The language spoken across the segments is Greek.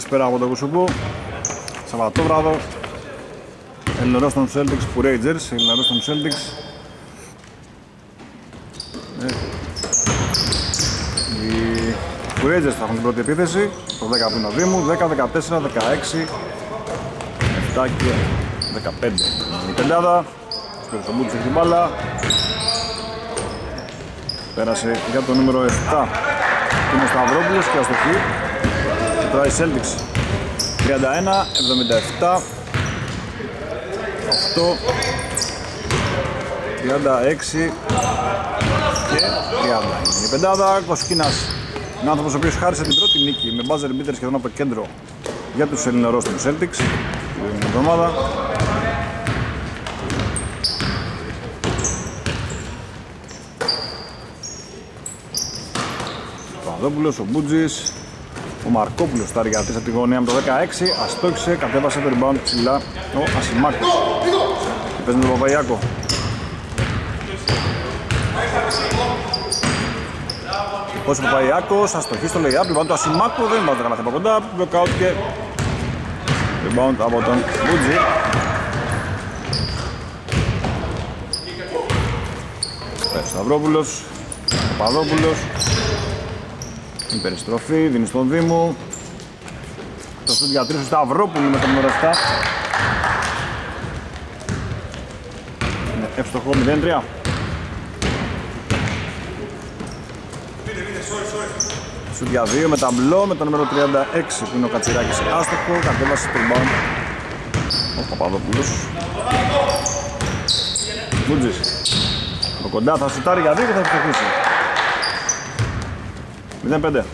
Καλησπέρα από το Κουσουμπού. Σαββατόβραδο. Ελληνορός των Celtics που Rangers. Ελληνορός των Celtics. Ε, οι που Rangers θα έχουν την πρώτη επίθεση. Το 10 πίνο Δήμου. 10, 14, 16, 7 και 15. Η πεντάδα. Σπίρος ο Μπούτς έχει την μπάλα. Πέρασε για το νούμερο 7. Είναι ο Σταυρόπουλος και αστοχή. Και τώρα η Celtics 31, 77, 8, 36 και 30. Η πεντάδα, Κοσκίνας, είναι άνθρωπος ο οποίος χάρισε την πρώτη νίκη με buzzer beater σχεδόν από το κέντρο για τους Ελληνερός του Celtics την εβδομάδα. Παπαδόπουλος, ο Μπούτζης, ο Μαρκόπουλος στα αργιατής από τη γωνία με το 16, αστόχησε, κατέβασε το rebound ψηλά ο Ασημάκος. Και παίζει με τον Παπαγιάκο. Πώς ο Παπαγιάκος, αστοχή στο layup, rebound του Ασημάκου, δεν βάζει καλά από κοντά, blockout και rebound από τον Μπούτζη. Σταυρόπουλος, Παπαδόπουλος, η περιστροφή, δίνει στον Δήμο. Το σούτ για τρεις Σταυρόπουλου με το νούμερο 7. Είναι εύστοχο 0-3. Σούτ για 2 με ταμπλό με το νούμερο 36 που είναι ο Κατσιράκης άστοχο. Κατέβασε το rebound ο Παπαδόπουλος. Μπούτζης. Από κοντά θα σουτάρει για 2 και θα ευστοχίσει. 0-5.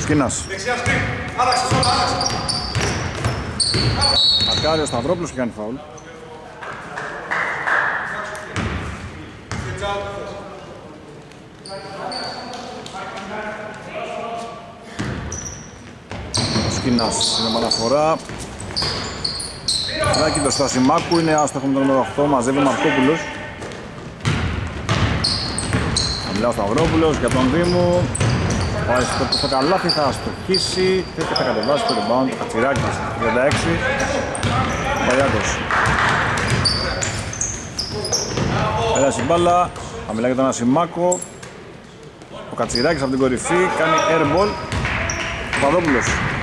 Σκίνας. Δεξιά σκριν. Άλλαξε όλα, άλλαξε. Αρκάρει ο Σταυρόπουλος και κάνει φάουλ. Ο Σκίνας είναι με αναφορά. Ράκι το Στασιμάκου είναι άστοχο με το νούμερο 8, μαζεύει ο Μαρκόπουλος. Μιλάω ο Σταυρόπουλος για τον Δήμο. Πάει στο, στο καλάθι, θα αστοχίσει και θα κατεβάσει το rebound. Κατσιράκης, 36. Μπαλιάκος. Πέρασε η μπάλα, χαμηλά για τον Ασημάκο. Ο Κατσιράκης από την κορυφή κάνει airball. Παπαδόπουλος.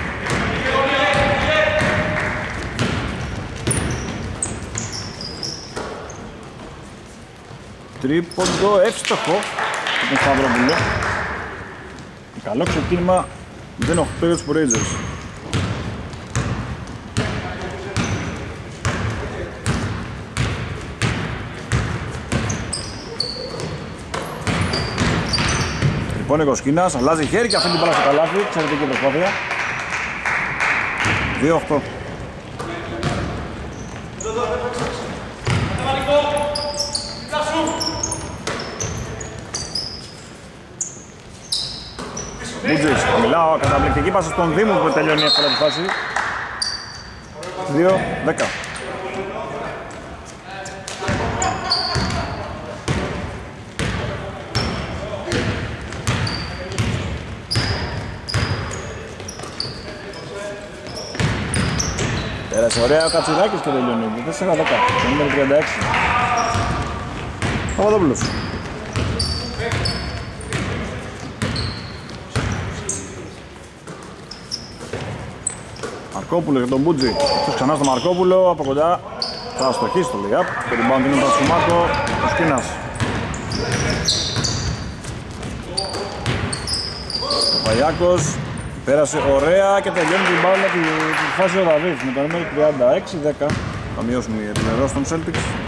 Τρίποντο, εύστοχο από τον Σταυρόπουλο. Καλό ξεκίνημα 0-8 για τους Rangers. Λοιπόν, ο Κοσκίνας αλλάζει χέρι και αφήνει την μπάλα στο καλάθι. Εξαιρετική προσπάθεια. 2-8. Μπούτζης, μιλάω, καταπληκτική πάσα στον Δήμο που τελειώνει εύκολα τη φάση. 2-10. Πέρασε ωραία ο Κατσουράκης και τελειώνει. 4-10. Το νούμερο 36. Παπαδόπουλος. Μαρκόπουλο για τον Μπούτζι. Αυτός ξανά στο Μαρκόπουλο. Από κοντά θα αστοχίσει το layup. Το rebound είναι τον Σουμάκο. Ο Σκίνας. Ο Παγιάκος. Πέρασε ωραία και τελειώνει την μπάλα τη, τη φάση ο Δαβίδ με το νούμερο 36-10. Θα μειώσουν οι ετοιμερός των Celtics.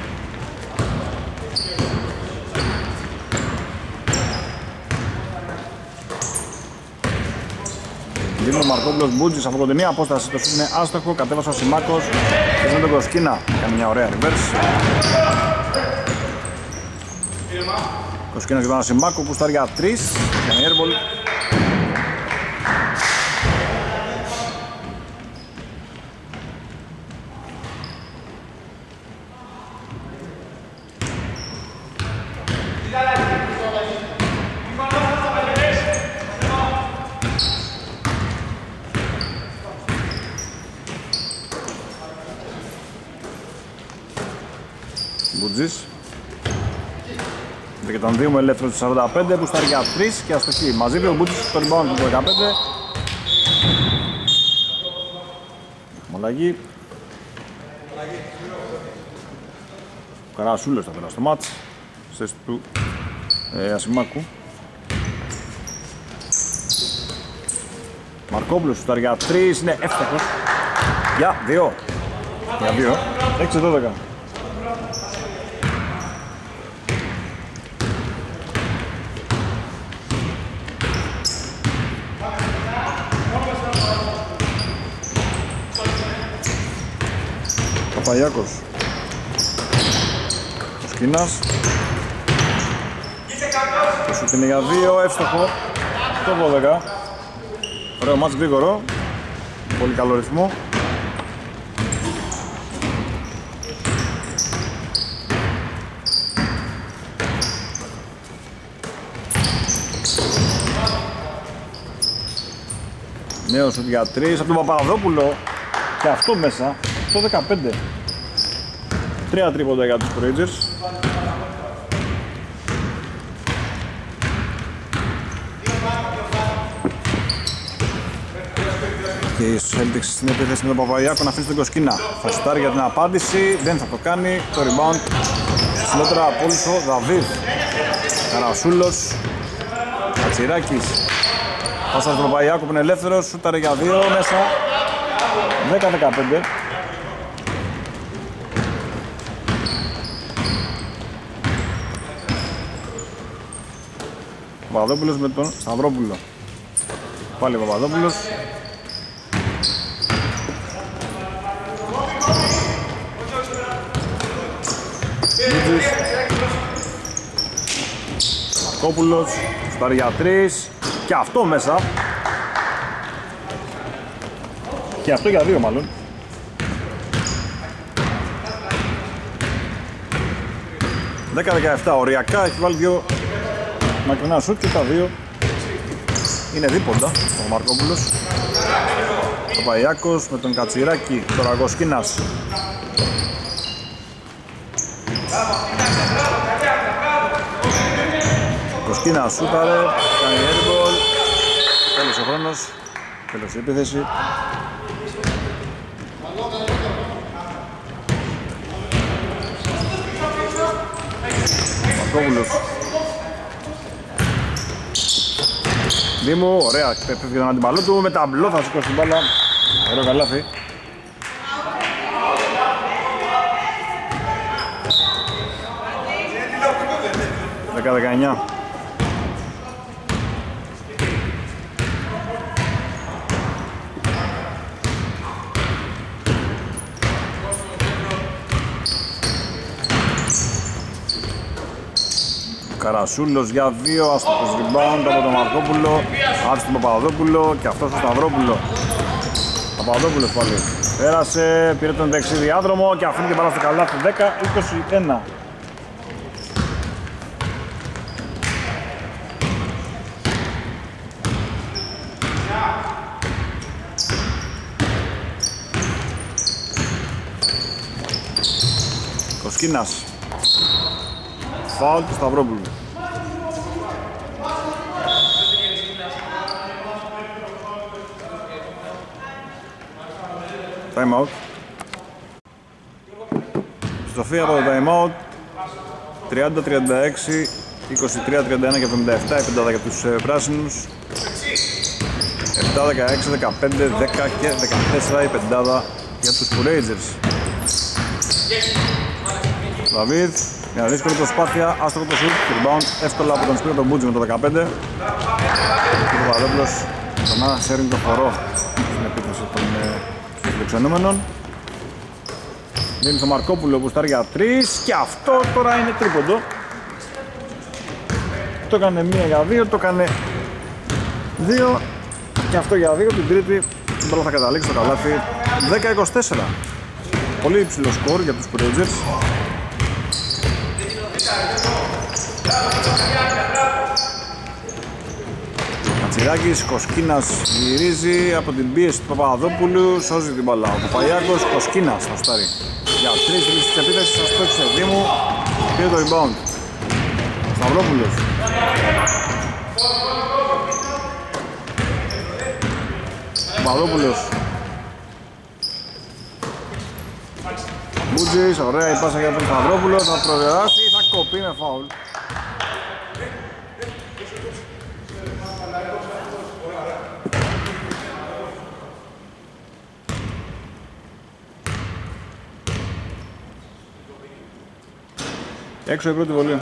Δίνει ο Μαρκόπουλος Μπούτζης από κοντινή απόσταση, το είναι άστοχο, κατέβασε ο Σιμάκος. Και με τον Κοσκίνα, κάνει μια ωραία reverse. Κοσκίνας για τον Σιμάκο. Που στάρει για 3, κάνει airball. Μπουτζής. Και τον δύο με ελεύθερο του 45 που στάρει για 3 και αστοχή. Μαζί ο Μπουτζής το rebound του 15. Μολαγή. Ο Καρασούλος θα πέρα στο μάτς. Σε του ε, Ασημάκου. Μαρκόπουλος του για 3 είναι εύστοχος. Για 2. Για 2. 6-12. Παπαγιάκος. Ο Σκίνας Το σουτ είναι για 2, εύστοχο. Το 12 Ωραίο μάτς γρήγορο. Πολύ καλό ρυθμό. Νέος σουτ για 3 από τον Παπαδόπουλο. Και αυτό μέσα το 15 Τρία τρίποντα για τους Rangers. Και οι Celtics στην επίθεση με τον Παπαγιάκο να αφήσει τον Κοσκίνα. Θα σουτάρει για την απάντηση, δεν θα το κάνει. Το rebound Συλλότερα απόλυτο Δαβίδ. Καρασούλος Κατσιράκης. Πάσα στον Παπαγιάκο που είναι ελεύθερος, σούταρε για δύο μέσα. 10-15 Παπαδόπουλος με τον Σταυρόπουλο. Πάλι ο Παπαδόπουλος. Μαρκόπουλος, στάρει για τρεις και αυτό μέσα. Και αυτό για δύο μάλλον. 10-17 οριακά έχει βάλει δύο μακρινά σουτ και τα δύο είναι δίποντα. Ο Μαρκόπουλος ο Παϊάκος με τον Κατσιράκη το Ραγκοσκίνας. Κοσκίνας σούταρε κάνει airball τέλος ο χρόνος τέλος η επίθεση. Μαρκόπουλος Δήμου, ωραία, πέφτει τον αντιπαλό του με ταμπλό θα σηκώσει την μπάλα. Ωραίο καλάθι. Δέκα Καρασούλος για δύο, αστοχος rebound από τον Μαρκόπουλο, άφησε τον Παπαδόπουλο και αυτός ο Σταυρόπουλο. Παπαδόπουλος πάλι. Πέρασε, πήρε τον δεξί διάδρομο και αφήνει και πάρα στο καλάθι 10-21. Κοσκίνας Φάουλ του Σταυρόπουλου. Time out. Σοφία από το time out. 30-36, 23-31 και 77 η πεντάδα για τους ε, πράσινους. 7-16, 15, 10 και 14 η πεντάδα για τους Rangers. Δαβίδ, μια δύσκολη προσπάθεια, άστοχο το σουτ, rebound εύκολα από τον Σπύρο τον Μπούτζι με το 15. Και ο Παπαδόπουλος ξανά σέρνει το χορό στην επίθεση των ε, φιλοξενούμενων. Δίνει στο Μαρκόπουλο που στάρει για 3 και αυτό τώρα είναι τρίποντο. Το έκανε μία για δύο, το έκανε δύο και αυτό για δύο, την τρίτη την μπάλα θα καταλήξει στο καλάθι 10-24. Πολύ υψηλό σκορ για τους Rangers. Κατσιράκης, Κοσκίνας γυρίζει από την πίεση του Παπαδόπουλου, σώζει την μπαλά. Ο Παπαγιάκος, Κοσκίνας θα στάρει. Για τρεις λύσεις της επίθεσης, σας το Δήμου. πήρε το rebound. Σταυρόπουλος. Παπαδόπουλος. Μπούτζης, ωραία η πάσα για τον Σταυρόπουλο, θα προβεράσει, θα κοπεί με φάουλ. Έξω η πρώτη βολή.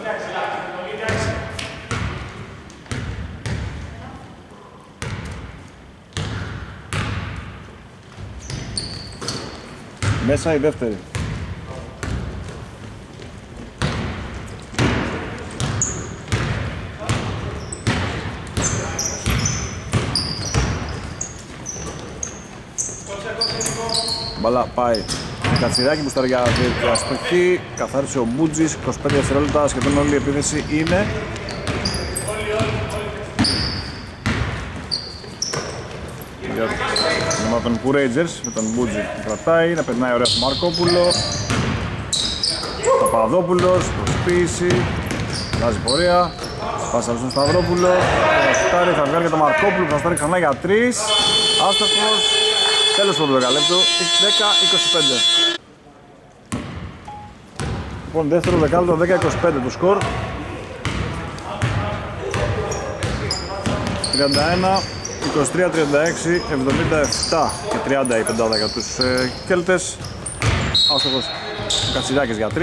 Μέσα η δεύτερη. Μπαλά πάει. Κατσιράκι που στα για αστοχή. Καθάρισε ο Μπούτζης. 25 δευτερόλεπτα σχεδόν όλη η επίθεση είναι. Για το όνομα των Couragers με τον Μπούτζη που κρατάει. Να περνάει ωραία στο Μαρκόπουλο. Παπαδόπουλος, προσποίηση. Βάζει πορεία. Πάσα στον Σταυρόπουλο. Θα σουτάρει, θα βγάλει για τον Μαρκόπουλο που θα στάρει ξανά για 3. Άστοχος. Τέλος του δεκαλέπτου. 10-25. Λοιπόν, δεύτερο δεκάλεπτο 10-25 το σκορ. 31, 23, 36, 77 και 30 η πεντάδα για τους ε, Κέλτες. Άστοχος ο Κατσιδάκης για 3.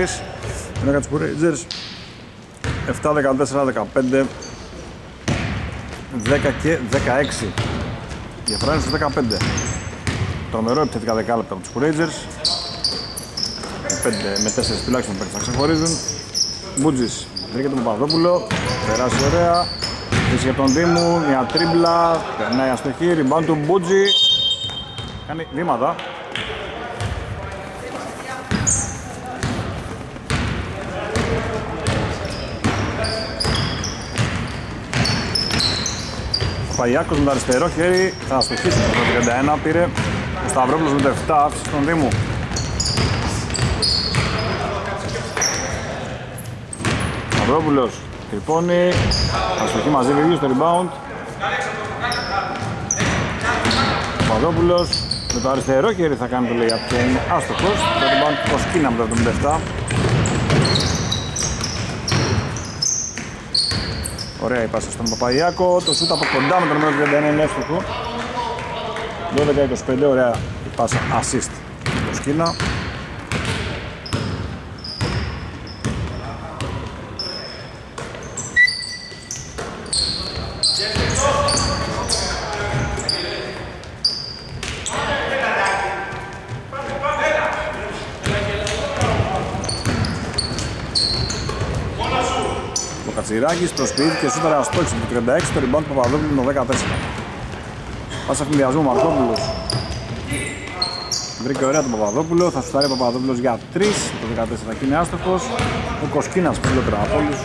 Ενώ για τους Rangers 7, 14, 15, 10 και 16. Διαφορά είναι στις 15. Τρομερό επιθετικά δεκάλεπτα από τους Rangers. 5 με 4 τουλάχιστον παίκτες θα ξεχωρίζουν. Μπούτζης, βρήκε τον Παπαδόπουλο, περάσει ωραία. Θέση για τον Δήμου, μια τρίμπλα, περνάει αστοχή, ριμπάν του Μπούτζη. Κάνει βήματα. Ο Παγιάκος με το αριστερό χέρι θα αστοχίσει το 31 πήρε ο Σταυρόπουλος με το 7 άφησε στον Δήμου. Σταυρόπουλος τρυπώνει, αστοχή μαζί με στο rebound. Παπαδόπουλος με το αριστερό χέρι θα κάνει το layup και είναι άστοχος. Το rebound του Κοσκίνα με το 77. Ωραία η πάσα στον Παπαϊάκο, το σούτ από κοντά με τον νούμερο 31 είναι εύστοχο. 12-25, ωραία η πάσα assist του Σκίνα. Ο Κατσιράκης προσποιήθηκε σούταρα αστόχησε με το 36, το rebound του Παπαδόπουλου με το 14. Πάσα φιλιασμού Μαρκόπουλος. Βρήκε ωραία τον Παπαδόπουλο, θα σουτάρει ο Παπαδόπουλος για 3, το 14 και είναι άστοχος. Ο Κοσκίνας ψηλότερα από όλους.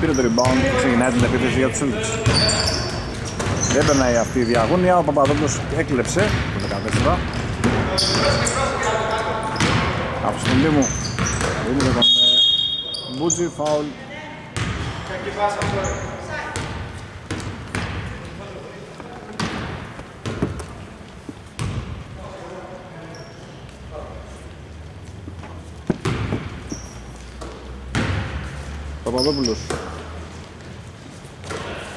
Πήρε το rebound και ξεκινάει την επίθεση για τους Celtics. Δεν περνάει αυτή η διαγώνια, ο Παπαδόπουλος έκλεψε το 14. Από στον Δήμου. Δήμου για τον ε, Μπούτζι, φάουλ Παπαδόπουλος.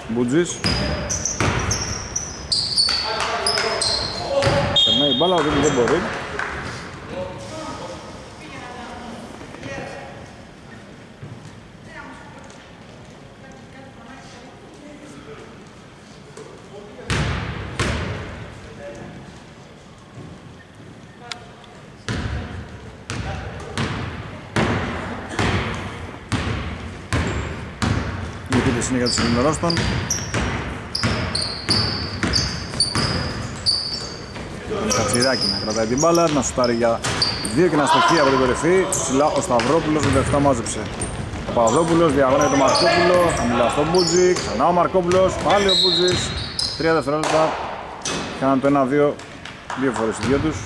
Μπουτζής Περνάει η μπάλα, ο Δήμος δεν μπορεί Η επίθεση είναι για τους Ελληνορόστον. Τον Κατσιράκη να κρατάει την μπάλα, να σουτάρει για δύο και να στοχεί από την κορυφή. Ψηλά ο Σταυρόπουλος με το 7 μάζεψε. Ο Παπαδόπουλος διαγώνει για τον Μαρκόπουλο, χαμηλά στον Μπούτζι, ξανά ο Μαρκόπουλος, πάλι ο Μπούτζης. Τρία δευτερόλεπτα, κάναν το 1-2, δύο φορές οι δυο τους.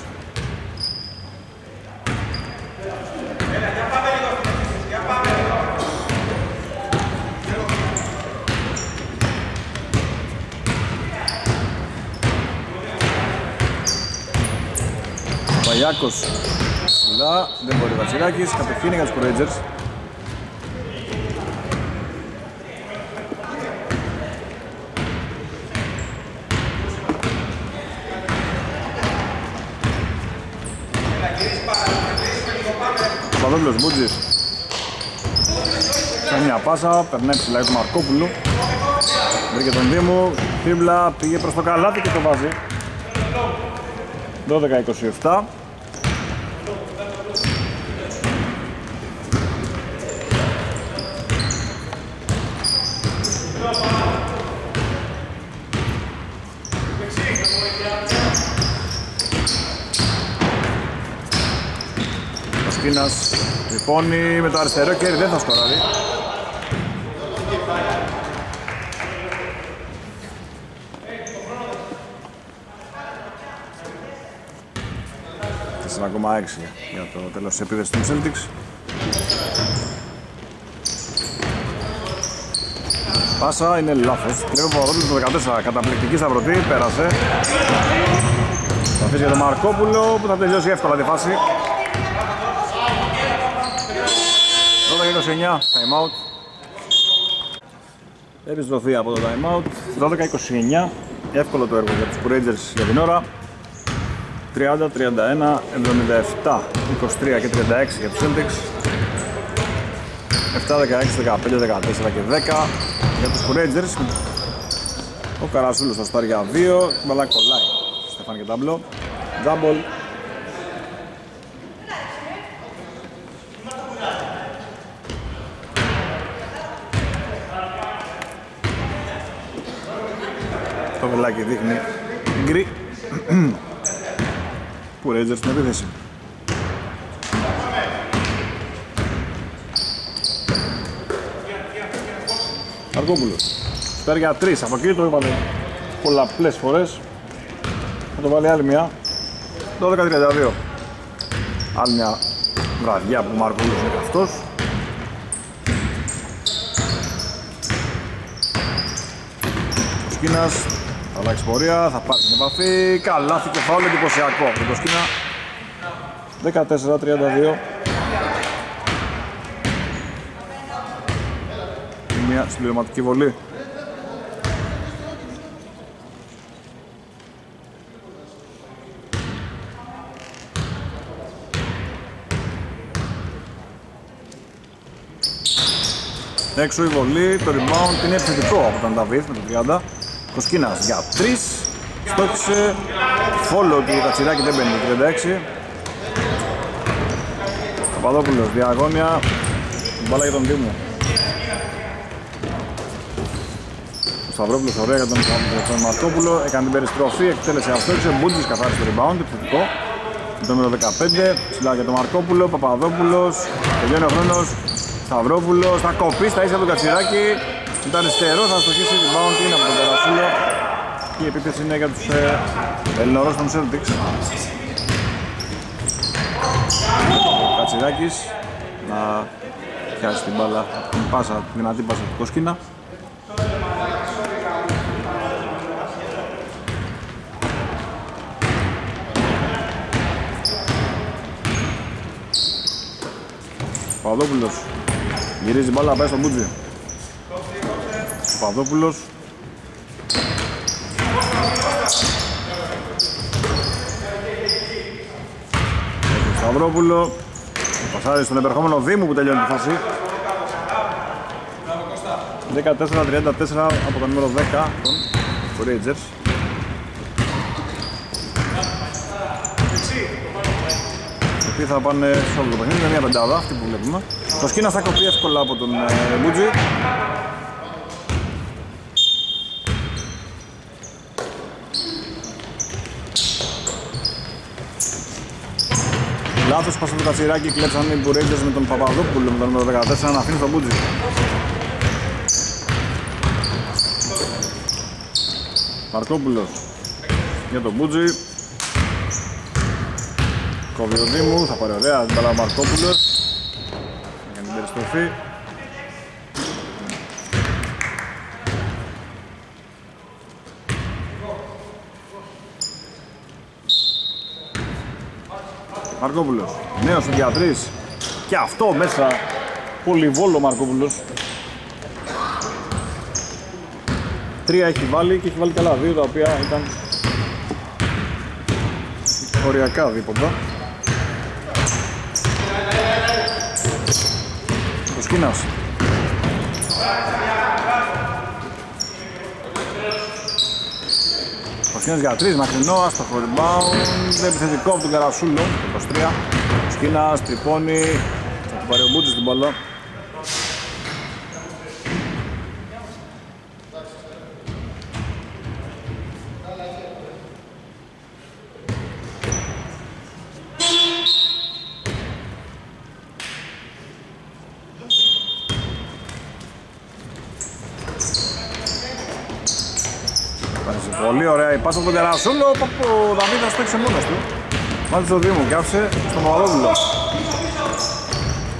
Κυριάκος ψηλά, δεν μπορεί ο Κατσιράκης, κατευθύνει για τους Rangers. Παπαδόπουλος Μπούτζης Κάνει μια πάσα, περνάει ψηλά του Μαρκόπουλου. Βρήκε τον Δήμο, τρίμπλα, πήγε προς το καλάθι και το βάζει. 12-27 Ο Σκίνας τρυπώνει με το αριστερό κέρι, δεν θα σκοράρει. Τέσσερα ακόμα έξι για το τέλος της επίδεσης των Celtics. Πάσα είναι λάθος. Κλέβει ο Παπαδόπουλος το 14. Καταπληκτική σταυρωτή, πέρασε. Θα αφήσει για τον Μαρκόπουλο που θα τελειώσει εύκολα τη φάση. 12-29, time out. Επιστροφή από το time out. 12-29, εύκολο το έργο για τους Rangers για την ώρα. 30, 31, 77, 23 και 36 για τους Celtics. 7, 16, 15, 14 και 10 για τους Rangers. Ο Καρασούλος θα στάρει για 2, μπαλά κολλάει. Στεφάν και ταμπλό. Τζάμπολ. Το βελάκι δείχνει γκρι. Που Rangers στην επίθεση. Αργόπουλος. Στάρει για 3. Από εκεί το έβαλε πολλαπλές φορές. Θα το βάλει άλλη μια. 12-32. Άλλη μια βραδιά που ο Μαρκούλος είναι αυτός. Ο Σκίνας θα αλλάξει πορεία, θα πάρει την επαφή. Καλάθι και φάουλ εντυπωσιακό από τον Σκίνα. 14-32. Μια συμπληρωματική βολή. Έξω η βολή, το rebound είναι επιθετικό από τον Νταβίθ με το 30. Κοσκίνας για 3. Στόχισε. Follow του Κατσιράκη δεν μπαίνει το 36. Παπαδόπουλος διαγώνια. Μπάλα για τον Δήμο. Ο Σταυρόπουλος ωραία για τον, για τον Μαρκόπουλο. Έκανε την περιστροφή, εκτέλεσε αυτόξε. Μπούντζης καθάρισε το rebound, επιθετικό. Το νούμερο 15, ψηλά για τον Μαρκόπουλο, Παπαδόπουλος, τελειώνει ο χρόνος, Σταυρόπουλος, θα κοπεί στα ίσια του Κατσιράκη, ήταν αριστερό, θα στοχίσει rebound είναι από τον Καρασούλο και η επίθεση είναι για τους ε, Ελληνορούς των Celtics. Κατσιράκης να πιάσει την μπάλα, την πάσα, την δυνατή πάσα του Κοσκίνα. Παπαδόπουλος γυρίζει μπάλα, πάει στον Μπούτζι. Παπαδόπουλος. Σταυρόπουλο. Πασάρει στον επερχόμενο Δήμου που τελειώνει τη φάση. 14-34 από το νούμερο 10 των Rangers. Οι οποίοι θα πάνε σε όλο το παιχνίδι, είναι μια πεντάδα αυτή που βλέπουμε. Το σκήνας θα κοπεί εύκολα από τον Μπούτζι Λάθος πάσα του Κατσιράκη, κλέψαν οι Μπουρέντες με τον Παπαδόπουλο με τον νούμερο 14 να αφήνεις τον Μπούτζι. Μαρκόπουλος για τον Μπούτζι. Κόβει ο Δήμου, θα πάρει ωραία την μπαλά ο Μαρκόπουλος. Θα κάνει την περιστροφή. Μαρκόπουλος. Νέος του για τρεις. Και αυτό μέσα. Πολυβόλο Μαρκόπουλος. Τρία έχει βάλει και έχει βάλει καλά δύο τα οποία ήταν οριακά δίποτα. Ο Σκίνας. Σκίνας για τρεις, μακρινό, άστοχο rebound, επιθετικό από τον Καρασούλο, 23. Ο Σκίνας τρυπώνει, θα του πάρει ο Μπούτζης την μπαλά. Πέρασε πολύ ωραία η πάσα από τον Καρασούλο, ο Δαβίδας το έξε μόνος του. Μάλιστα στο Δήμο και άφησε στον Παπαδόπουλο.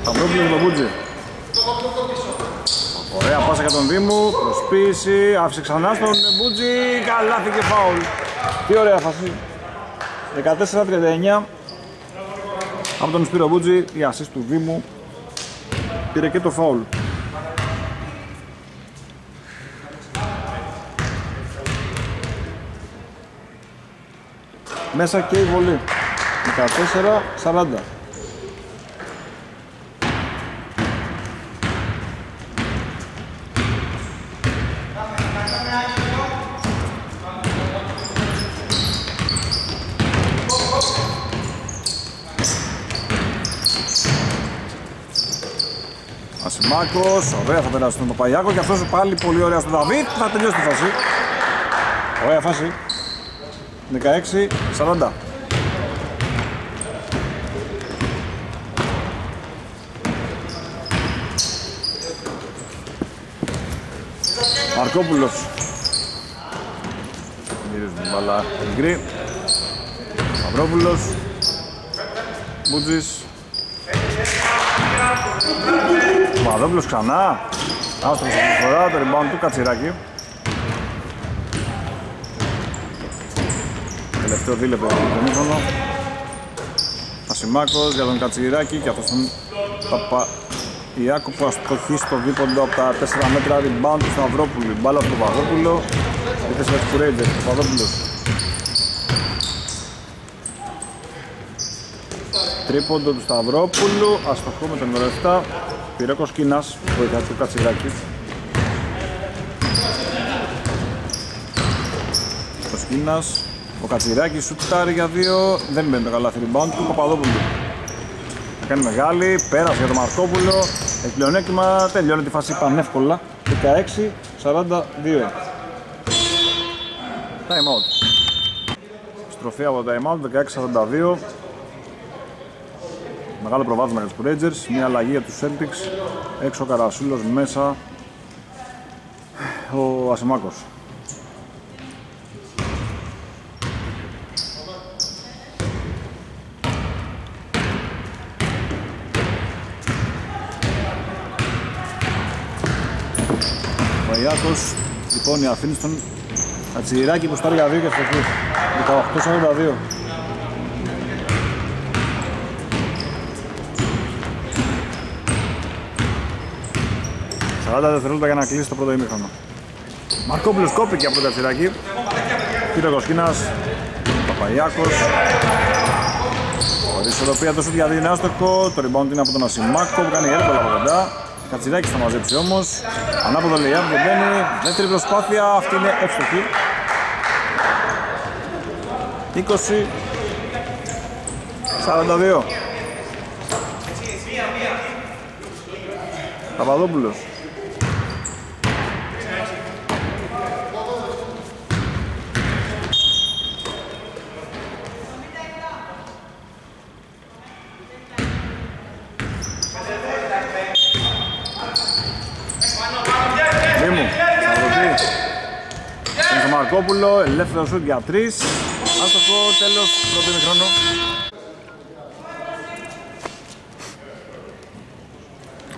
Παπαδόπουλο με τον Μπούτζη. Ωραία πάσα για τον Δήμο, προσποίηση, άφησε ξανά στον Μπούτζη, καλάθι και φάουλ. Τι ωραία φάση. 14-39 από τον Σπύρο Μπούτζη, η assist του Δήμου πήρε και το φάουλ. Μέσα και η βολή. 14-40. Ασημάκος, ωραία θα περάσει τον Παπαγιάκο και αυτός πάλι πολύ ωραία στον Δαβίδ θα τελειώσει τη φάση. Ωραία φάση. 16-40. Μαρκόπουλος. Μυρίζει την μπάλα γκρι. Μαυρόπουλος. Μπούτζης. Μαυρόπουλος ξανά. Άστρος από φορά, το rebound του Κατσιράκη. Τελευταίο δίλεπτο για τον ύφωνο. Ασημάκος για τον Κατσιράκη και αυτός τον Παπα Ιάκου που αστοχεί στο δίποντο από τα 4 μέτρα rebound του Σταυρόπουλου. Μπάλα του Παπαδόπουλου. Επίθεση με τους Ρέιτζερ. Παπαδόπουλος. Τρίποντο του Σταυρόπουλου. Αστοχό με τον νούμερο 7. Πυρέκος Κίνας. Βοηθά του Κατσιράκη. Ο Σκίνας. Ο Κατσιράκης σουτάρει για δύο. Δεν μπαίνει το καλάθι rebound του Παπαδόπουλου. Θα κάνει μεγάλη. Πέρασε για τον Μαρκόπουλο. Έχει πλεονέκτημα. Τελειώνει τη φάση πανεύκολα. 16-42. Time out. Στροφή από το time out. 16-42. Μεγάλο προβάδισμα για τους Rangers. Μια αλλαγή για τους Celtics. Έξω ο Καρασούλος μέσα. Ο Ασημάκος. Παγιάκος λοιπόν η αφήνει στον Ατσιράκη που στάρει για 2 και φτωχή. 18-42 40 δευτερόλεπτα για να κλείσει το πρώτο ημίχρονο. Μαρκόπουλος κόπηκε από τον Κατσιράκη. Πήρε ο Κοσκίνας Παπαϊάκος Χωρίς ισορροπία το σούτ για δύο άστοχο. Το rebound είναι από τον Ασημάκο που κάνει έρπολα από κοντά Κατσιδάκης θα μαζέψει όμως. Ανάποδο λέει δεν μπαίνει. Δεύτερη προσπάθεια, αυτή είναι εύστοχη. 20 42 Παπαδόπουλος Δήμου, Σαββατή. Είναι το Μαρκόπουλο, ελεύθερο σουτ για 3. Άστοχο, τέλος, πρώτο ημιχρόνο.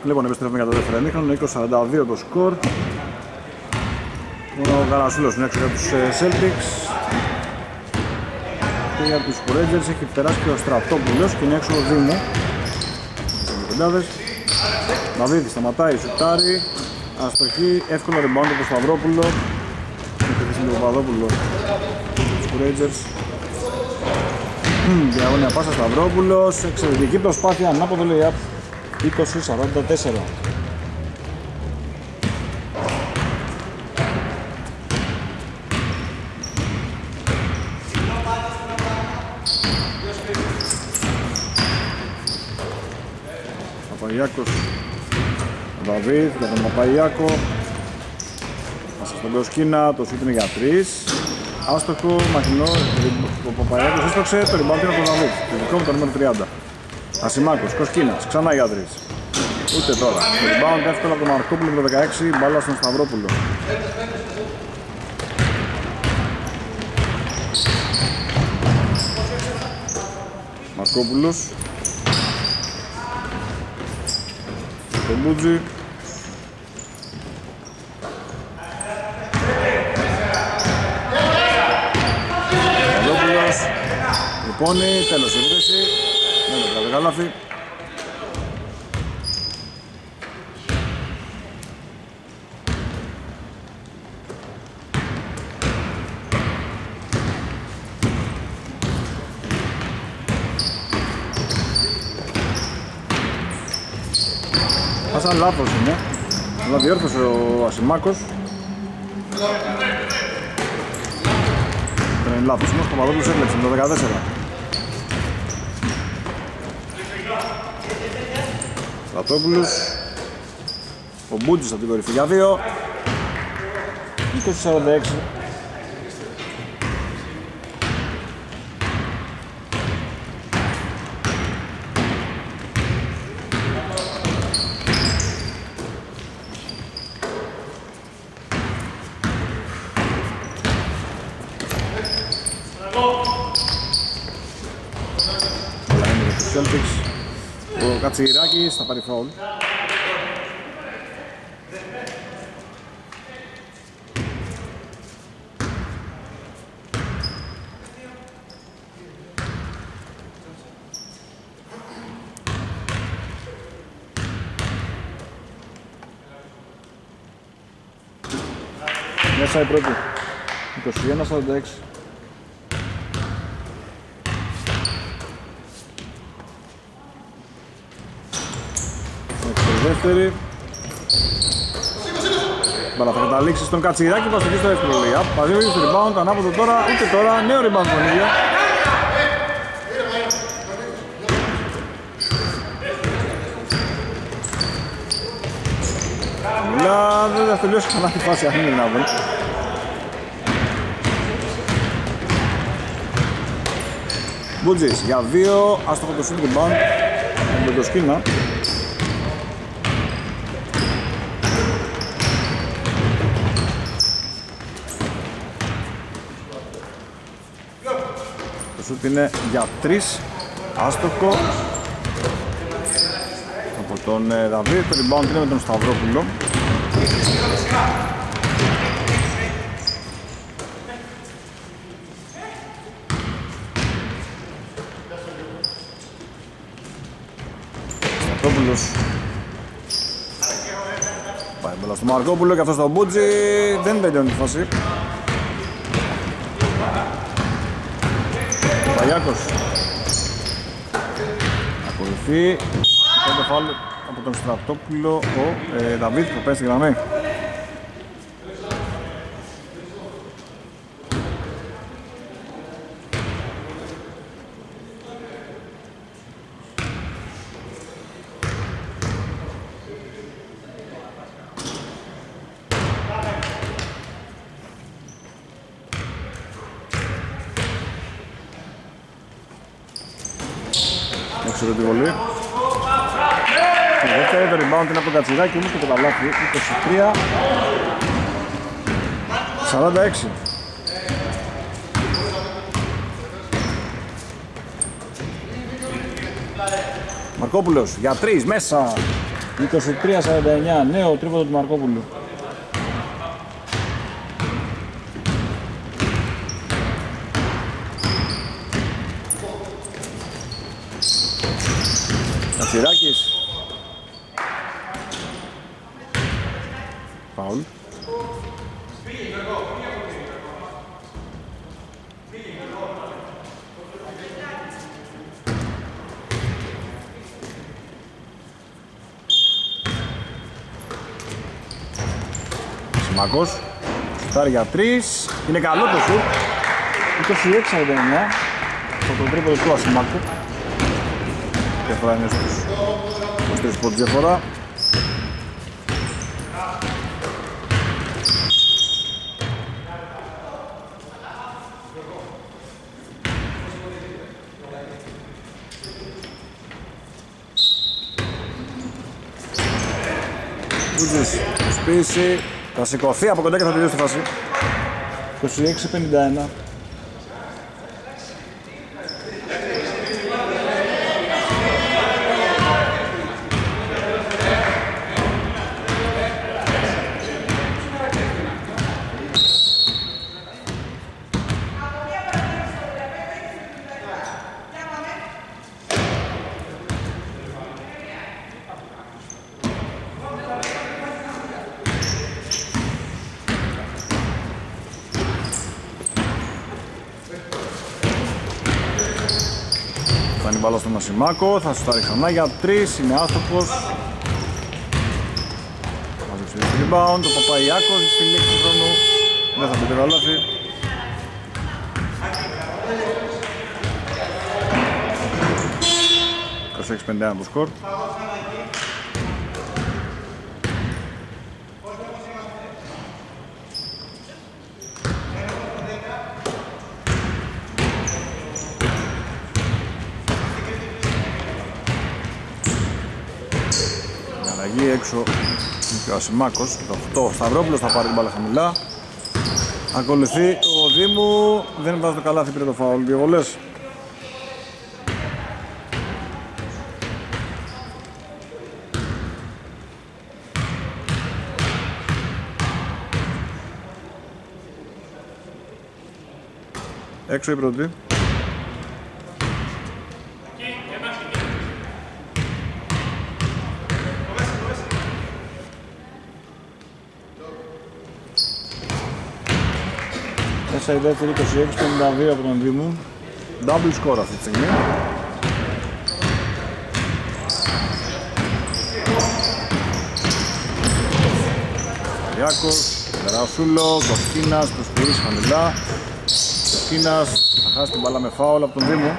Λοιπόν, επιστρέφουμε για το δεύτερο ημίχρονο, 20-42 το σκορ. Ο Γαρασούλος είναι έξω για τους ε, Celtics. και για τους Rangers έχει περάσει και ο Στρατόπουλος και είναι έξω ο Δήμου. Πεντάδες. Δαβίδη σταματάει, σουτάρει, αστοχή, εύκολο rebound από τον Σταυρόπουλο. Έχει χτίσει τον Παπαδόπουλο. Τους Rangers. Διαγώνια πάσας Σταυρόπουλος, εξαιρετική προσπάθεια, ανάποδο λέει up, 20-44. Παπαγιάκος. Δαβίδ για τον Παπαγιάκο Μέσα στον Κοσκίνα, το σούτ είναι για τρεις. Άστοχο, μαχινό, ο Παπαγιάκος έστωξε, το rebound είναι από τον Δαβίδ Το δικό μου το νούμερο 30 Ασημάκος, Κοσκίνας, ξανά για τρεις. Ούτε τώρα, το rebound εύκολα από τον Μαρκόπουλο το 16, μπάλα στον Σταυρόπουλο. Μαρκόπουλος. Το Μπούτζι Λοιπόν, τέλος η επίθεση Δεν το καλάθι σαν λάθος είναι. Αλλά διόρθωσε ο Ασημάκος. Δεν είναι λάθος όμως, ο Παπαδόπουλος έκλεψε με το 14. Στρατόπουλος. Ο Μπούτζης από την κορυφή για 2. 20-46. Celtics. Ο Κατσιράκης θα πάρει φάουλ. Μέσα η πρώτη. 21-46. Δεύτερη. Μπαλά θα καταλήξει στον Κατσιράκη, παστική στο δεύτερο λέει. Παζίβει στο rebound, ανάποδο τώρα, ούτε τώρα, νέο rebound τον ίδιο. Μιλά, δεν θα τελειώσει ξανά τη φάση αυτή να βρει. Μπούτζης για δύο, άστοχο το shoot rebound με το σκήνα. Σούτ είναι για 3 άστοχο. Από τον ε, Δαβίδ, το rebound είναι με τον Σταυρόπουλο. Σταυρόπουλος. Πάει μπαλά στο Μαρκόπουλο και αυτό στο Μπούτζι. Δεν τελειώνει τη φάση Παγιάκος Ακολουθεί. Πέντε φάουλ από τον Στρατόπουλο. Ο ε, Δαβίδ που πέσει στη γραμμή έξω τη βολή. Η δεύτερη το rebound είναι από τον Κατσιδάκη όμως και το καλάθι 23 46 Μαρκόπουλος για 3 μέσα. 23-49 νέο τρίποδο του Μαρκόπουλου Κατσιράκης. Φάουλ. Σιμάκος. Σουτάρει για 3. Είναι καλό το σουτ. 26-49. Από το τρίποδο του Ασημάκου. Διαφορά είναι στους 23 πόντους διαφορά. Βούτζης, σπίση, θα σηκωθεί από κοντά και θα τελειώσει τη φάση. 26-51. Φτάνει η μπάλα στον Μασιμάκο, θα σου ξανά για 3, είναι άστοχος. Μάζεψε το rebound, το Παπαϊάκος στη λήξη του χρόνου. Δεν θα πει το λάθη. ...26-51 το σκορ. Αλλαγή έξω και ο Ασημάκος και το 8 Σταυρόπουλος θα πάρει την μπάλα χαμηλά. Ακολουθεί ο Δήμου δεν βάζει το καλάθι πήρε το φάουλ δύο βολές. Έξω η πρώτη Μέσα η δεύτερη 26-52 από τον Δήμου. Double score αυτή τη στιγμή. Ιάκος, Τερασούλο, Κοσκίνας, το σπυρίσει χαμηλά. Κοσκίνας θα χάσει την μπάλα με φάουλ από τον Δήμο.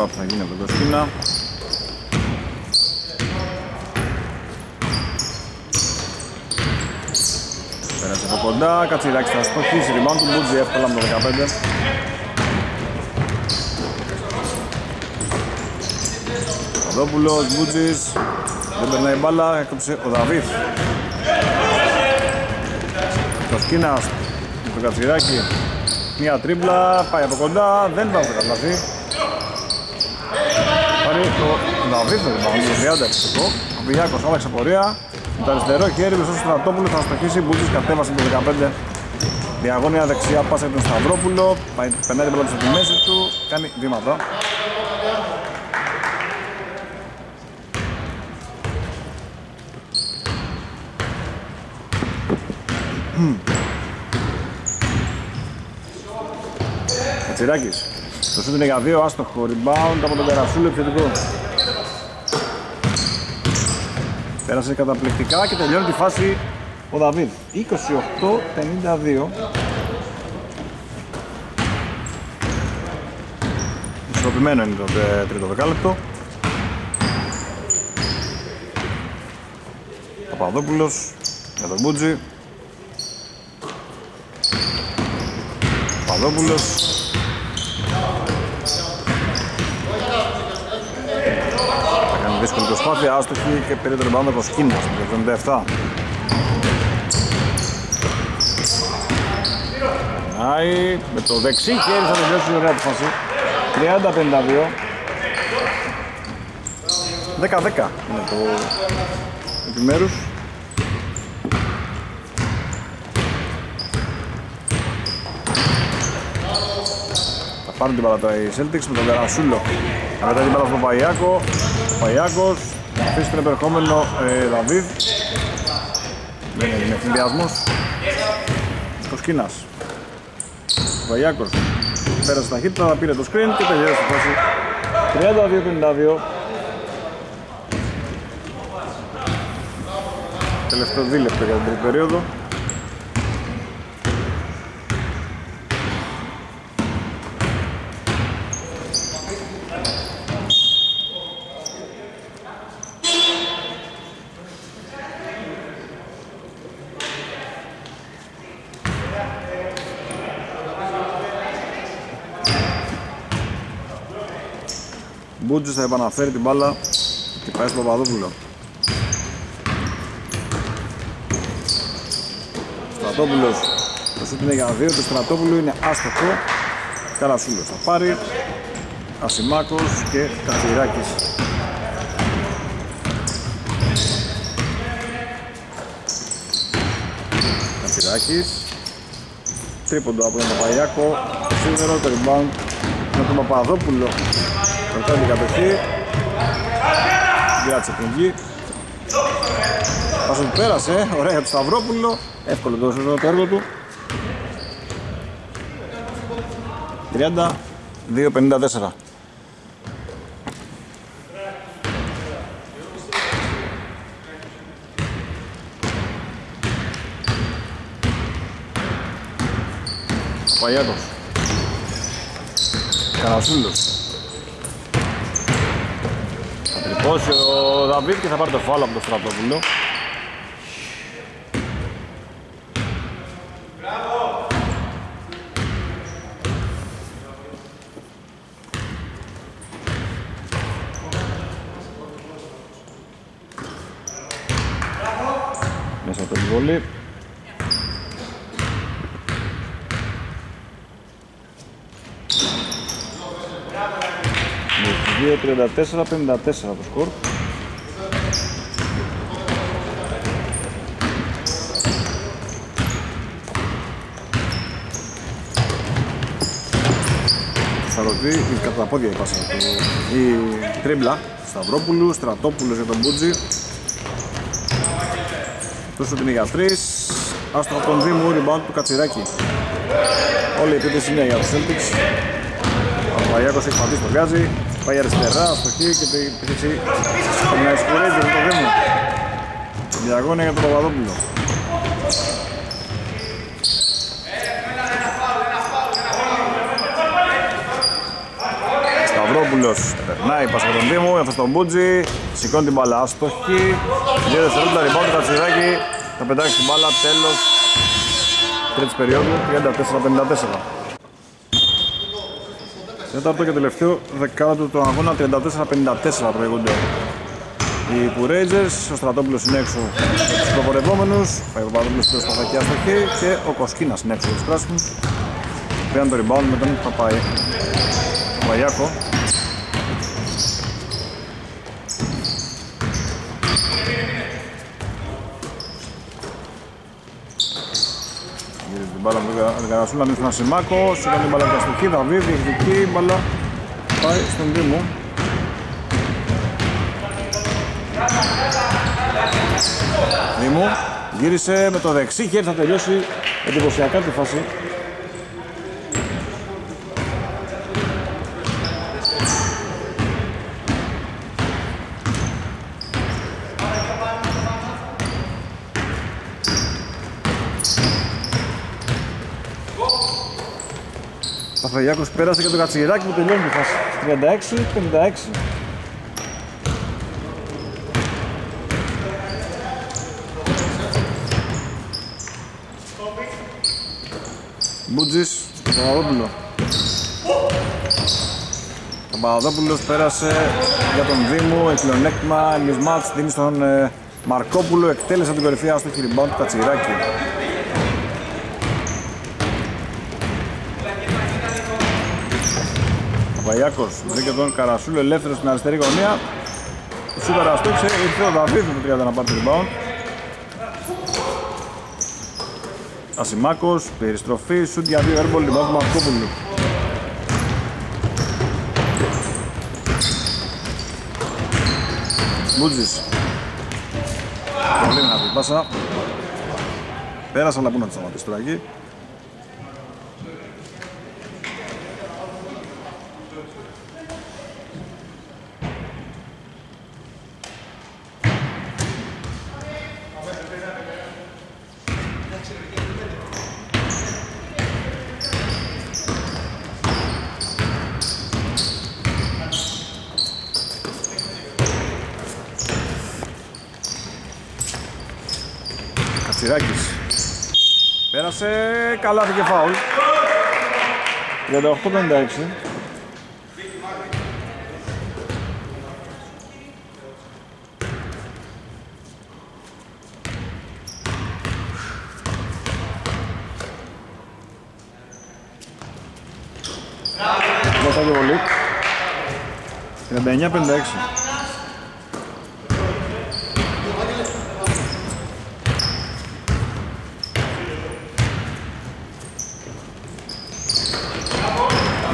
Η επαναφορά που θα γίνει από τον Κοσκίνα. Πέρασε από κοντά, Κατσιράκης θα στοχίσει, rebound του Μπούτζι εύκολα με το 15. Παδόπουλος, Μπούτζης, δεν περνάει μπάλα, έκοψε ο Δαβίθ. Κοσκίνας με τον Κατσιράκη, μια τρίμπλα, πάει από κοντά, δεν βάζει το καλάθι. Πάρει το Δαβίδ το rebound, το 30 επιστικό. Ο Πηγιάκος άλλαξε πορεία. Με το αριστερό χέρι, μισό Στρατόπουλο θα στοχίσει. Μπούτζης κατέβασε το 15. Διαγώνια δεξιά πάσα για τον Σταυρόπουλο. Πάει, περνάει την πρώτη στη μέση του. Κάνει βήματα. Κατσιράκης. Το σούτ είναι για δύο, άστοχο rebound από τον Καρασούλη επιθετικό. Πέρασε καταπληκτικά και τελειώνει τη φάση ο Δαβίδ. 28-52. Ισορροπημένο είναι το τρίτο δεκάλεπτο. Παπαδόπουλος για τον Μπούτζι. Παπαδόπουλος Θα κάνει δύσκολη προσπάθεια, άστοχη και πήρε το rebound από Σκίνας το 77. Περνάει με το δεξί χέρι θα τελειώσει η ωραία του φάση. 30-52. 10-10 είναι το επιμέρους. Θα πάρουν την μπάλα οι Celtics με τον Καρασούλο. Θα μετά την μπάλα στον Παϊάκο. Ο Παϊάκος θα αφήσει τον επερχόμενο ε, Δαβίδ. Δεν έγινε ευθυνδιασμός. Ο Σκίνας. Ο Παϊάκος πέρασε ταχύτητα, πήρε το screen και τελειώσει τη φάση. 32-52. Τελευταίο δίλεπτο για την τρίτη περίοδο. Μπούτζης θα επαναφέρει την μπάλα και πάει στο Παπαδόπουλο. Στρατόπουλος το σούτ είναι για δύο, το Στρατόπουλο είναι άστοχο. Καρασούλος θα πάρει. Ασημάκος και Κατσιράκης. Κατσιράκης. Τρίποντο από τον Παπαϊάκο. Σίδερο, το rebound με τον Παπαδόπουλο. Ρωτάει την κατοχή. Γκράτσε την γη. Πάσο του πέρασε, ωραία για τον Σταυρόπουλο. Εύκολο το, το έργο του. 32-54. Παγιάτος Καρασούλος Θα τρυπώσει ο Δαβίδ και θα πάρει το φάλο από το Στρατόπουλο Μέσα από την βολή Με 2-34-54 το σκορ. Σταρωτή, η κατά τα πόδια η πάσα του, η τρίμπλα Σταυρόπουλου, Στρατόπουλος για τον Μπούτζι τόσο την για τρεις. Άστο από τον Δήμου, rebound του Κατσιράκη. Όλη η επίθεση είναι για τους Celtics. Ο Παγιάκος έχει πατήσει τον Γκάζι Πάει αριστερά, αστοχή και την επίθεση να εσκουρέζει για τον Δήμου Διαγώνια για τον Παπαδόπουλο. Σταυρόπουλος περνάει πάσα από τον Δήμου, αυτό στον Μπούτζι σηκώνει την μπάλα άστοχη. 2 δευτερόλεπτα rebound του Κατσιδάκη θα πετάξει την μπάλα τέλος. Τρίτης περίοδου 34-54 Τέταρτο και τελευταίο δεκάλεπτο του αγώνα 34-54 προηγούνται οι Πουρέιτζερς, ο Στρατόπουλος είναι έξω στους προπορευόμενους, ο Παπαδόπουλος στο σταθακή αστοχή και ο Κοσκίνας είναι έξω για τους πράσινους. Πήραν το rebound με τον Παπαϊάκο. Γυρίζει την μπάλα με τον Γαρασούλα με τον Ασημάκο, σιγά την μπάλα αστοχή, Δαβίδ, διεκδική, μπάλα πάει στον Δήμο. Δήμου γύρισε με το δεξί χέρι, θα τελειώσει εντυπωσιακά τη φάση. Παθαγιάκος πέρασε και το Κατσιγεράκι που τελειώνει τη φάση. 36-56. Μπούτζης, Παπαδόπουλο. Ο Παπαδόπουλος πέρασε για τον Δήμο, πλεονέκτημα, μισμάτς, δίνει στον ε, Μαρκόπουλο, εκτέλεσε την κορυφή άστοχη rebound του Κατσιράκη. Ο Παγιάκος βρήκε τον Καρασούλο ελεύθερος στην αριστερή γωνία. Σίγουρα στο έξι, ήρθε ο Δαβίδ με το 30 να πάρει το rebound. Ασημάκος, περιστροφή, σουτ για δύο airball, rebound του Μαρκόπουλου. Μπούτζης. Πολύ δυνατή πάσα. Πέρασε αλλά πού να τη σταματήσει τώρα εκεί. Κατσιράκης. Πέρασε, καλά και φάουλ. 38-56. Μέσα και πολύ. 39-56.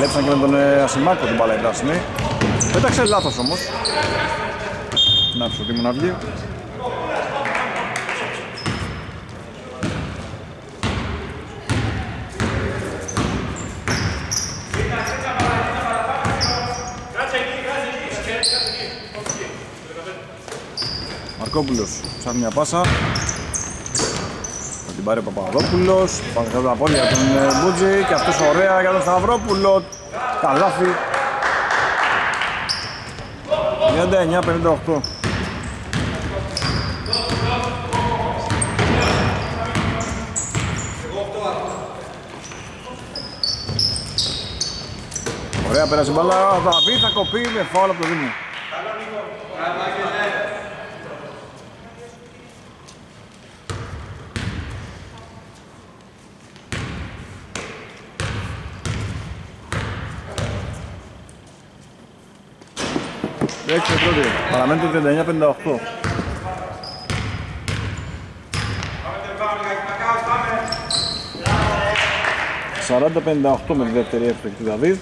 Βλέπησαν και με τον ε, Ασημάκο την μπάλα η πράσινη. Πέταξε λάθος όμως. Να πεις ότι να βγει. Μαρκόπουλος ψάχνει μια πάσα Θα την πάρει ο Παπαδόπουλος Πάμε κάτω τα πόδια τον ε, Μπούτζη και αυτός ωραία για τον Σταυρόπουλο Καλάθι 39-58 Ωραία πέρασε η μπάλα, θα μπει, θα κοπεί με φάουλ από το Δήμο. Έξι με πρώτη. Παραμένει το 39-58. Σαράντα 58 με τη δεύτερη έφτακη του Δαβίδ.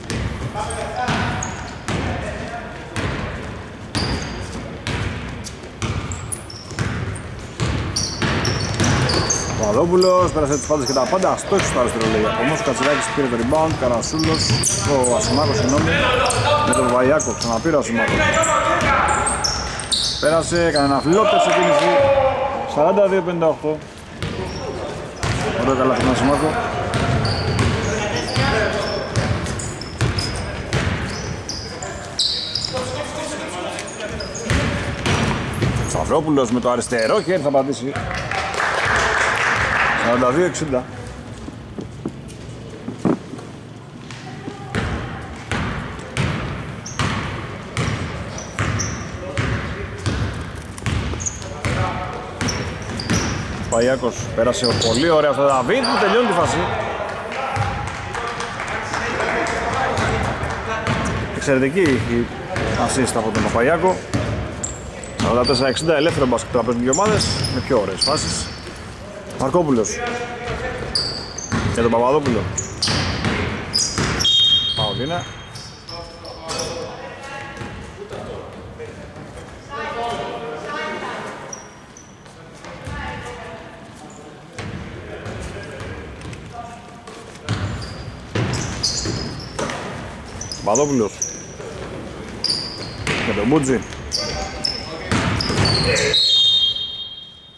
Παπαδόπουλος, πέρασε τις πάντες και τα πάντα, στόχισε στο αριστερό λέει ακόμα. Ο Κατσιράκης πήρε το rebound, Καρασούλος, ο Ασημάκος συγγνώμη, με τον Βαϊάκο, ξαναπήρε ο Ασημάκος. Πέρασε, έκανε ένα φλόπτερ σε κίνηση, 42-58. Ωραίο καλά τον Ασημάκο. Σαφρόπουλος με το αριστερό χέρι θα πατήσει. 42-60. Παϊάκος πέρασε πολύ ωραία αυτό το Δαβίδ που τελειώνει τη φάση. Εξαιρετική η assist από τον Παπαγιάκο. 44-60 ελεύθερο μπάσκετ που παίζουν δύο ομάδες με πιο ωραίες φάσεις. Μαρκόπουλος. Για τον Παπαδόπουλο. Πάω είναι. Παπαδόπουλος. Για τον Μπούτζι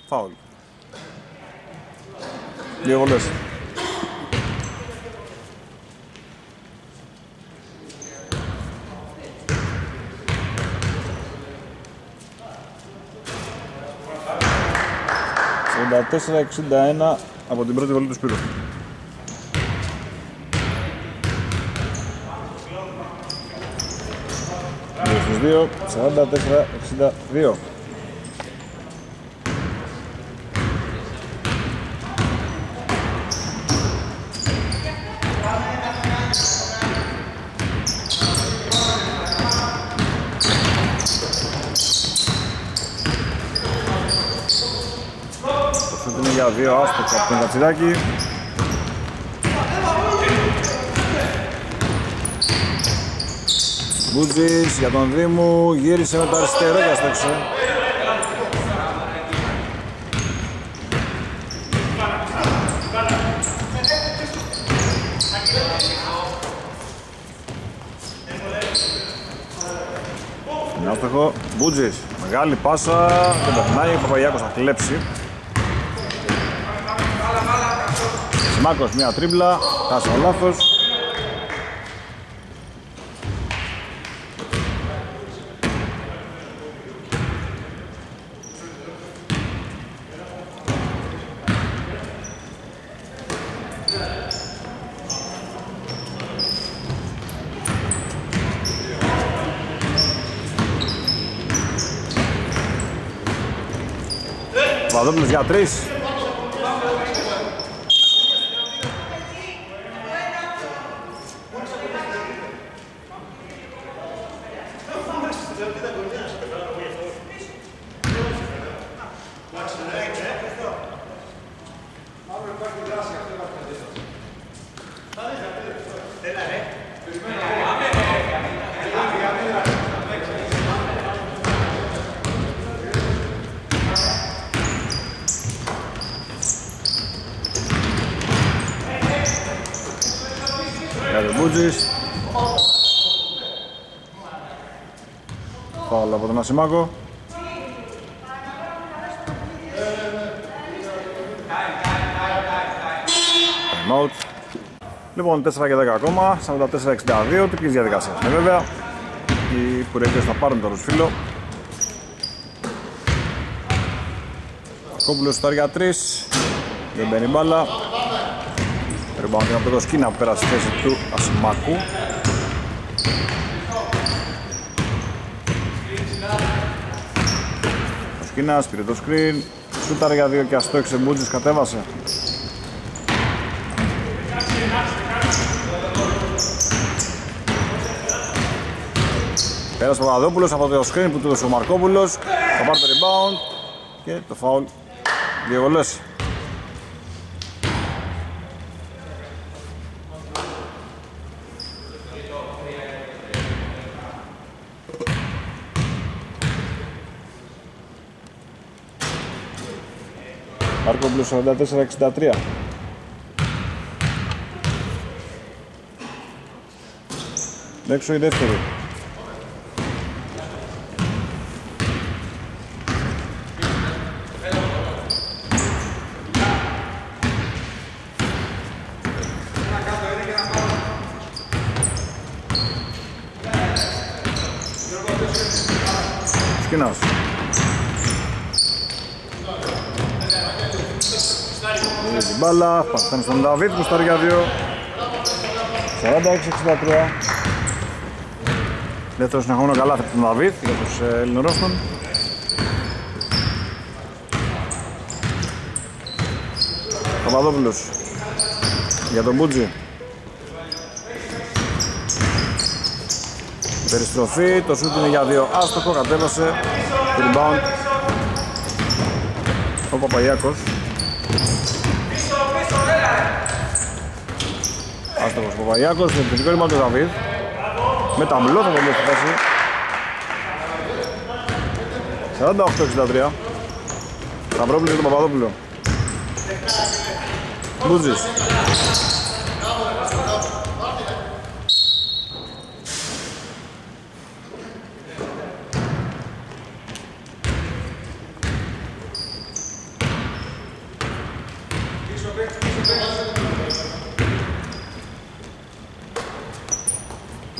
Φάουλ Δύο γολές. ...44-61 από την πρώτη βολή του Σπύρου. Δύο στους δύο, 44-62. Για δύο άστοχα από τον Κατσιδάκη. Μπούτζης για τον Δήμου, γύρισε με το αριστερό και αστόξε. Είναι άστοχο, Μπούτζης, μεγάλη πάσα, δεν περνάει, ο Παπαγιάκος θα κλέψει. Σιμάκος μια τρίμπλα, χάσε ο λάθος. Παπαδόπουλος για τρεις. Για τον Μπούτζης. Φάουλ από τον Ασημάκο. Time out. Λοιπόν, 4 και 10 ακόμα, 44-62, τυπικής διαδικασίας. Ναι, βέβαια, οι πουρέτες θα πάρουν το ρουσφύλλο. Κόμπουλος στο για 3, δεν μπαίνει μπάλα. Rebound από το Σκίνα που πέρασε στη θέση του Ασημάκου. Ο Σκίνας πήρε το screen, σούταρε για δύο και αστόχησε Μπούτζης, κατέβασε. Πέρασε ο Παπαδόπουλος από το screen που του έδωσε ο Μαρκόπουλος, θα πάρει το rebound και το foul. Δύο γολές. Μαρκόπουλος 44-63. Έξω η δεύτερη. Σκηνάς. Δίνει την μπάλα, παθαίνει στον Δαβίδ που στα για δύο. 46-63. Δεύτερο συνεχόμενο καλά από τον Δαβίδ για τους ε, Ελληνορόστων. Παπαδόπουλος για τον Μπούτζι. Περιστροφή, το σούτ είναι για δύο άστοχο, κατέβασε το rebound ο Παπαγιάκος. Άστοχος ο Παπαγιάκος, με επιθετικό rebound του Δαβίδ. Με τα μπλό θα το λέει στη φάση. 48-63. Σταυρόπουλος για τον Παπαδόπουλο. Μπούτζης.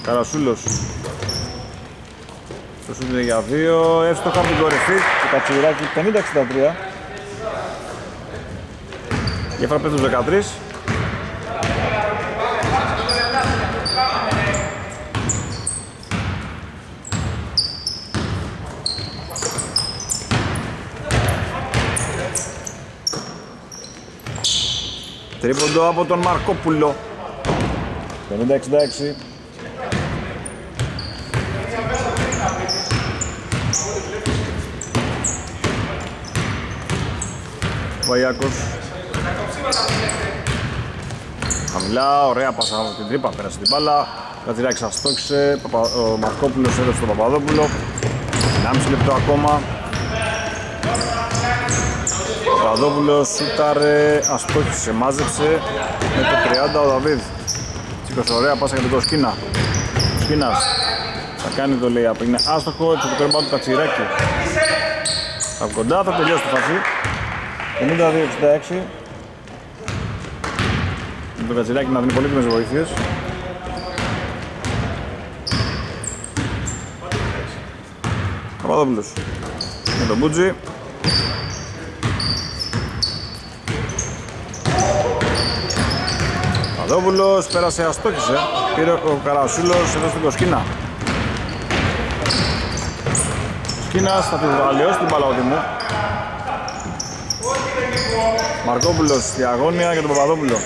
Καρασούλος. Το σούτ είναι για δύο. Εύστοχα από την κορυφή του Κατσουράκη 50-63. Γέφαρα πέφτουν 13. Τρίποντο από τον Μαρκόπουλο. 50-66. Βαϊάκος. Χαμηλά, ωραία πάσα από την τρύπα, πέρασε την μπάλα. Κατζηράκης αστόχησε, ο Μαρκόπουλος έδωσε τον Παπαδόπουλο. 1,5 λεπτό ακόμα. Παπαδόπουλος σούταρε, αστόχησε, μάζεψε με το 30 ο Δαβίδ. Σήκωσε ωραία πάσα για τον Κοσκίνα. Κοσκίνας θα κάνει το λέει είναι άστοχο, έτσι το κέρμα του Κατσιράκη. Από κοντά θα τελειώσει το φασί. 52-66. Με τον Κατσιράκη να δίνει πολύτιμες βοήθειες. Παπαδόπουλος με τον Μπούτζι. Παπαδόπουλος πέρασε αστόχησε. Πήρε ο Καρασούλος εδώ στην Κοσκίνα. Κίνας θα τη βαλιώσει την παλαιότη μου. Μαρκόπουλος στη αγώνια για τον Παπαδόπουλο.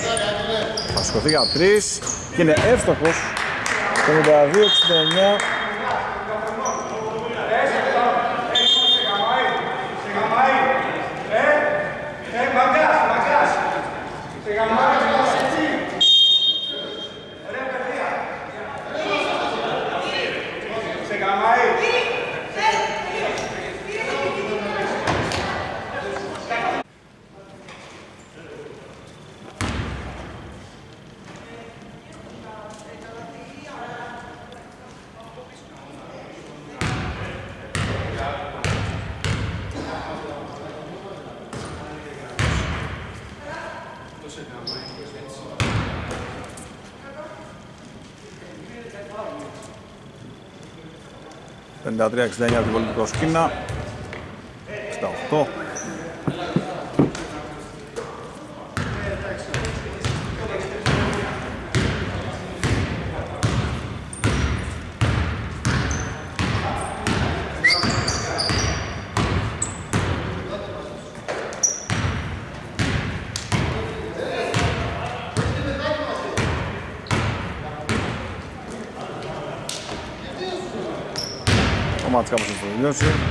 Θα σκοθεί για τρεις και είναι εύστοχος. 52-69 53-69 από την πολιτικό σκήνα 68 μάτς